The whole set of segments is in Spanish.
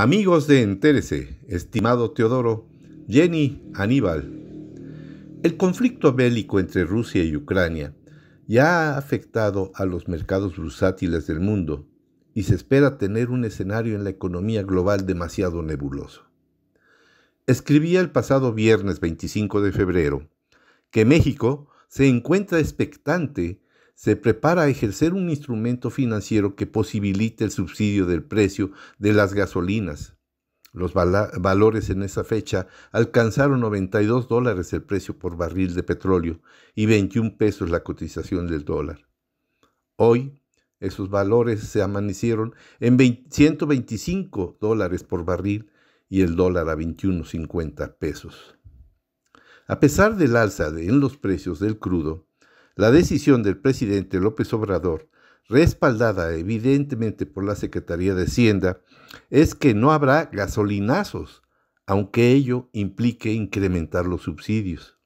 Amigos de Entérese, estimado Teodoro, Jenny, Aníbal. El conflicto bélico entre Rusia y Ucrania ya ha afectado a los mercados bursátiles del mundo y se espera tener un escenario en la economía global demasiado nebuloso. Escribía el pasado viernes 25 de febrero que México se encuentra expectante se prepara a ejercer un instrumento financiero que posibilite el subsidio del precio de las gasolinas. Los valores en esa fecha alcanzaron 92 dólares el precio por barril de petróleo y 21 pesos la cotización del dólar. Hoy, esos valores se amanecieron en 125 dólares por barril y el dólar a 21.50 pesos. A pesar del alza en los precios del crudo, la decisión del presidente López Obrador, respaldada evidentemente por la Secretaría de Hacienda, es que no habrá gasolinazos, aunque ello implique incrementar los subsidios.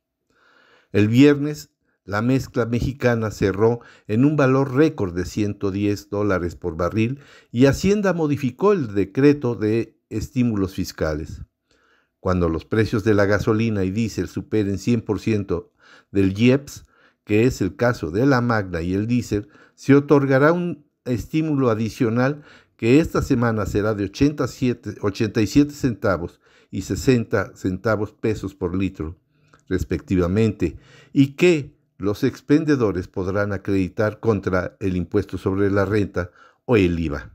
El viernes, la mezcla mexicana cerró en un valor récord de 110 dólares por barril y Hacienda modificó el decreto de estímulos fiscales. Cuando los precios de la gasolina y diésel superen 100% del IEPS, que es el caso de la Magna y el diésel, se otorgará un estímulo adicional que esta semana será de 87, 87 centavos y 60 centavos pesos por litro, respectivamente, y que los expendedores podrán acreditar contra el impuesto sobre la renta o el IVA.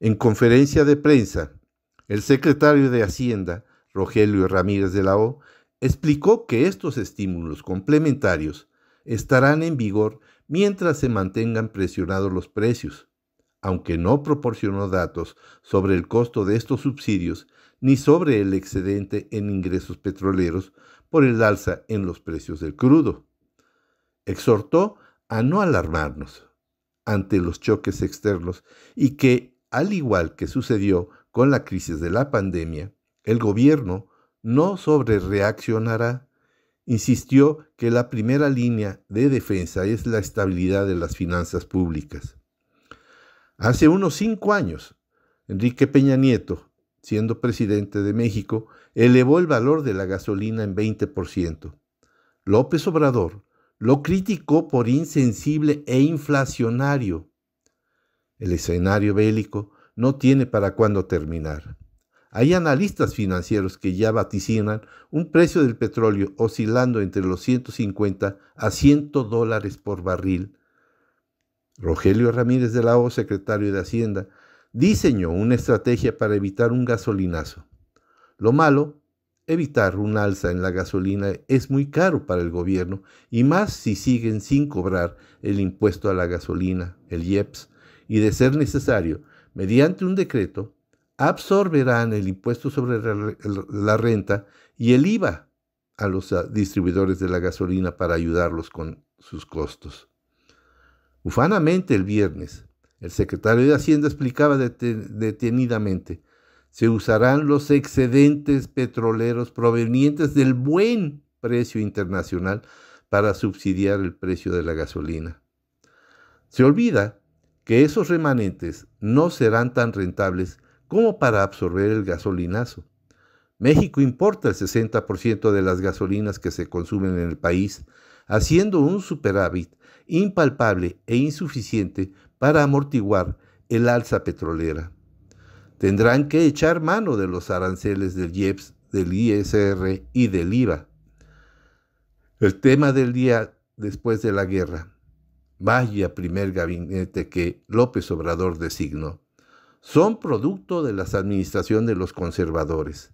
En conferencia de prensa, el secretario de Hacienda, Rogelio Ramírez de la O, explicó que estos estímulos complementarios estarán en vigor mientras se mantengan presionados los precios, aunque no proporcionó datos sobre el costo de estos subsidios ni sobre el excedente en ingresos petroleros por el alza en los precios del crudo. Exhortó a no alarmarnos ante los choques externos y que, al igual que sucedió con la crisis de la pandemia, el gobierno no sobrereaccionará insistió que la primera línea de defensa es la estabilidad de las finanzas públicas. Hace unos cinco años, Enrique Peña Nieto, siendo presidente de México, elevó el valor de la gasolina en 20%. López Obrador lo criticó por insensible e inflacionario. El escenario bélico no tiene para cuándo terminar. Hay analistas financieros que ya vaticinan un precio del petróleo oscilando entre los 150 a 100 dólares por barril. Rogelio Ramírez de la O, secretario de Hacienda, diseñó una estrategia para evitar un gasolinazo. Lo malo, evitar un alza en la gasolina es muy caro para el gobierno y más si siguen sin cobrar el impuesto a la gasolina, el IEPS, y de ser necesario, mediante un decreto, absorberán el impuesto sobre la renta y el IVA a los ah, distribuidores de la gasolina para ayudarlos con sus costos. Ufanamente el viernes, el secretario de Hacienda explicaba detenidamente, se usarán los excedentes petroleros provenientes del buen precio internacional para subsidiar el precio de la gasolina. Se olvida que esos remanentes no serán tan rentables como para absorber el gasolinazo. México importa el 60% de las gasolinas que se consumen en el país, haciendo un superávit impalpable e insuficiente para amortiguar el alza petrolera. Tendrán que echar mano de los aranceles del IEPS, del ISR y del IVA. El tema del día después de la guerra. Vaya primer gabinete que López Obrador designó son producto de las administraciones de los conservadores.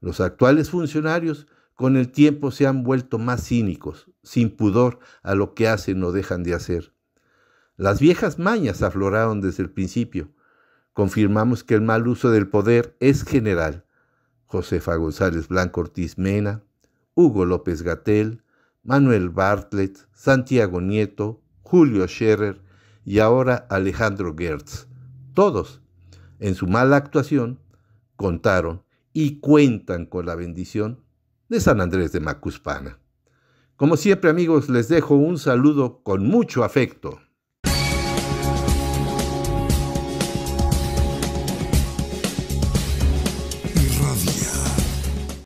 Los actuales funcionarios con el tiempo se han vuelto más cínicos, sin pudor a lo que hacen o dejan de hacer. Las viejas mañas afloraron desde el principio. Confirmamos que el mal uso del poder es general. Josefa González Blanco Ortiz Mena, Hugo López Gatel, Manuel Bartlett, Santiago Nieto, Julio Scherer y ahora Alejandro Gertz. Todos en su mala actuación, contaron y cuentan con la bendición de San Andrés de Macuspana. Como siempre amigos, les dejo un saludo con mucho afecto.